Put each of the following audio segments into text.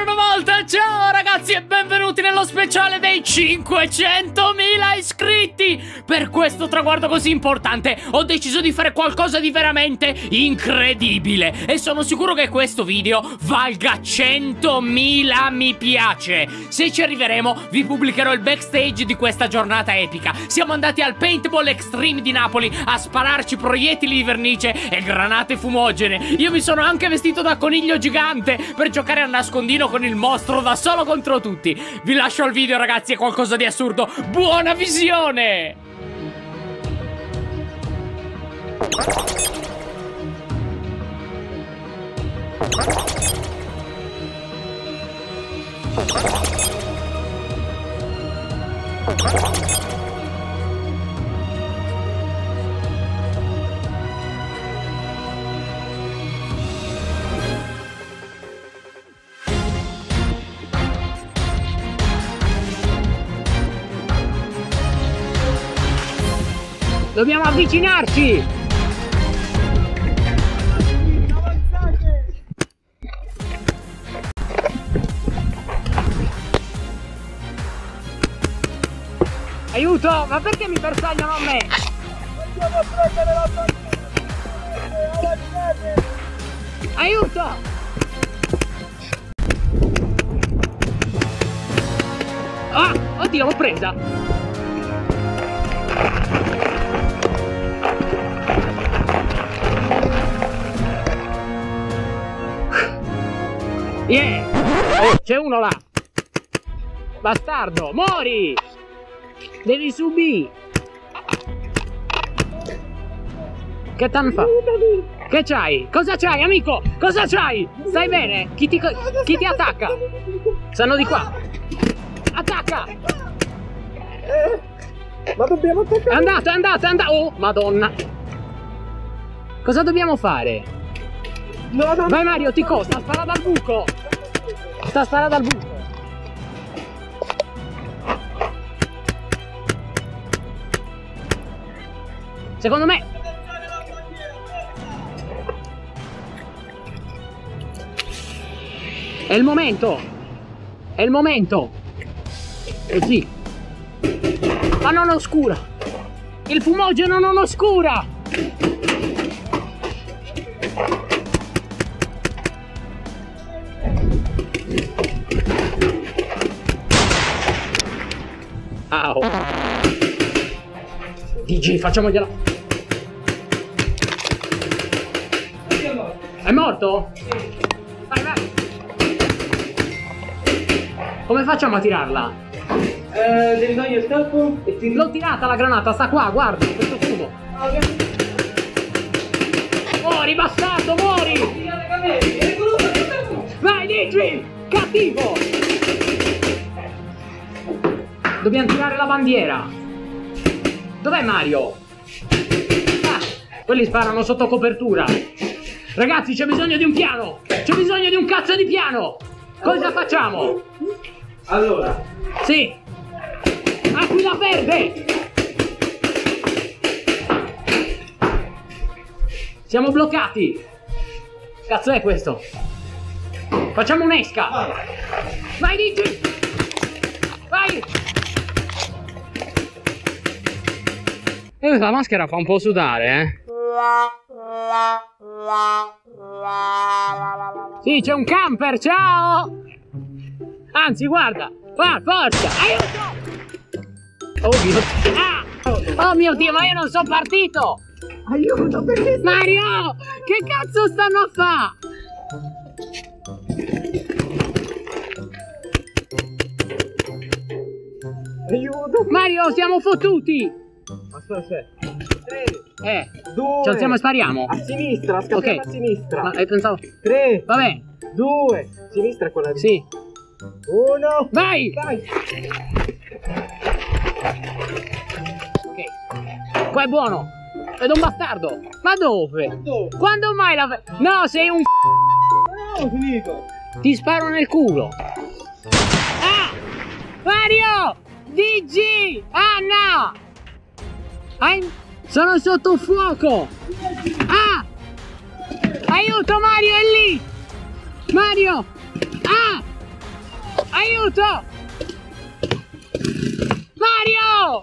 Ancora una volta, ciao ragazzi e benvenuti nello speciale dei 500.000 iscritti! Per questo traguardo così importante ho deciso di fare qualcosa di veramente incredibile e sono sicuro che questo video valga 100.000 mi piace! Se ci arriveremo vi pubblicherò il backstage di questa giornata epica. Siamo andati al Paintball Extreme di Napoli a spararci proiettili di vernice e granate fumogene. Io mi sono anche vestito da coniglio gigante per giocare a nascondino con il mostro da solo contro tutti. Vi lascio al video ragazzi, è qualcosa di assurdo. Buona visione! Dobbiamo avvicinarci! Aiuto! Ma perché mi bersagliano a me? Andiamo a prendere la bandiera! Aiuto! Ah! Oddio, l'ho presa! Yeah! Oh, c'è uno là! Bastardo, mori! Devi subire! Che t'hanno fa? Che c'hai? Cosa c'hai, amico? Cosa c'hai? Stai bene? Chi ti, chi ti attacca? Stanno di qua! Attacca! Ma dobbiamo attaccare! andato, è andato! Oh, madonna! Cosa dobbiamo fare? No, no, Vai Mario, ti costa, spara dal buco! Sta spara dal buco! Secondo me... È il momento! È il momento! Eh sì! Ma non oscura! Il fumogeno non oscura! Au! DG, facciamogliela! È morto? Vai, vai! Come facciamo a tirarla? Eh, devi togliere il scalpo e ti... L'ho tirata la granata, sta qua, guarda, questo fumo! Muori, bastardo, muori! Tirate i capelli! E quello Vai, Digi! Cattivo! Dobbiamo tirare la bandiera. Dov'è Mario? Ah, quelli sparano sotto copertura. Ragazzi, c'è bisogno di un piano! C'è bisogno di un cazzo di piano! Cosa facciamo? Allora, Sì! Aquila verde! Siamo bloccati! Cazzo è questo? Facciamo un'esca! vai! Vai Digi! E questa maschera fa un po' sudare, eh? Sì, c'è un camper, ciao! Anzi, guarda! Guarda, forza! Aiuto! Oh mio Dio! Ah! Oh mio Dio, ma io non sono partito! Aiuto, perché... Mario! Che cazzo stanno a fa? Aiuto! Mario, siamo fottuti! Aspetta, aspetta. 3, Eh, 2... ci alziamo e spariamo? A sinistra, scappiamo Ok. a sinistra. Ma eh, pensavo... 3, Vabbè, 2, sinistra è quella di... sì. 1, Vai! vai! Ok. Qua è buono. Vedo un bastardo. Ma dove? Dove? Quando mai la... No, sei un... No, finito! Ti sparo nel culo. Ah! Mario! DG! Anna! I'm- Sono sotto fuoco! Ah! Aiuto Mario, è lì! Mario! Ah! Aiuto! Mario!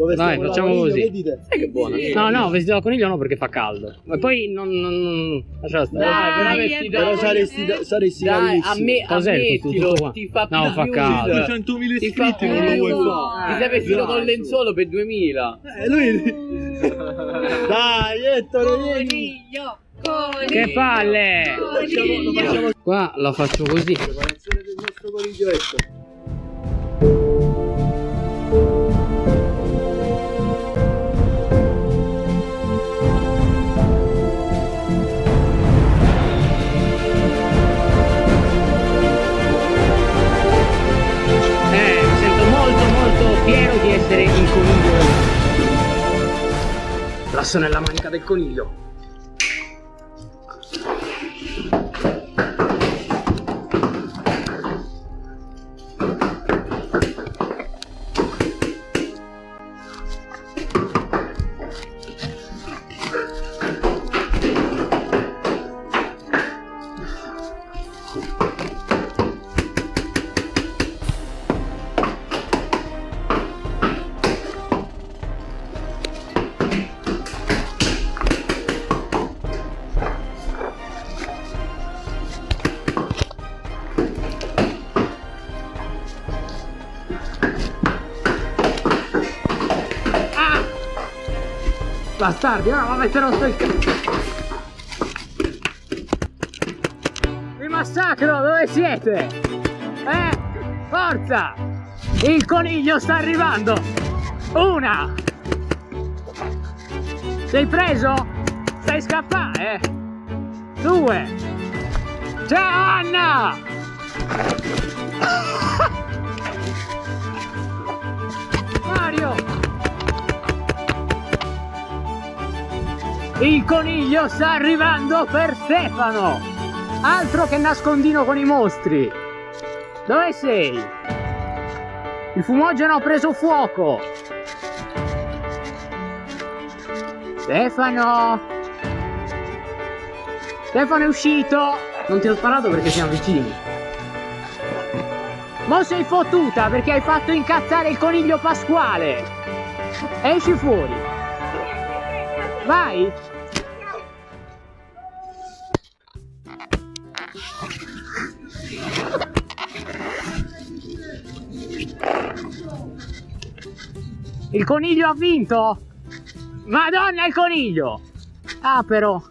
Dove Dai, stiamo facciamo così. Te? Sai che buona? No, no, vestito da coniglio no perché fa caldo. Ma poi non... non, non... Lasciala stare. Dai, Dai, però dai, saresti, Eh, saresti Dai, a me, Cos'è il tutto- ammettilo, tutto qua? ti fa No, più fa caldo. 200.000 Ti fa iscritti non lo vuoi fare. Ti sei vestito Dai, con lenzuolo per 2000. Eh, lui... Dai, Ettore, vieni. Coniglio, coniglio. Che palle! Lo facciamo, lo facciamo Qua la faccio così. preparazione del nostro coniglio Ettore. Fiero di essere il coniglio. L'asso nella manica del coniglio. Bastardi, ora ma metterò sto il cazzo. Vi massacro, dove siete? Eh? Forza! Il coniglio sta arrivando! Una! Sei preso? Stai scappando, eh? Due! Ciao Anna! Il coniglio sta arrivando per Stefano! Altro che nascondino con i mostri! Dove sei? Il fumogeno ha preso fuoco! Stefano! Stefano è uscito! Non ti ho sparato perché siamo vicini. Mo sei fottuta perché hai fatto incazzare il coniglio pasquale! Esci fuori! Vai! Il coniglio ha vinto? Madonna il coniglio! Ah però!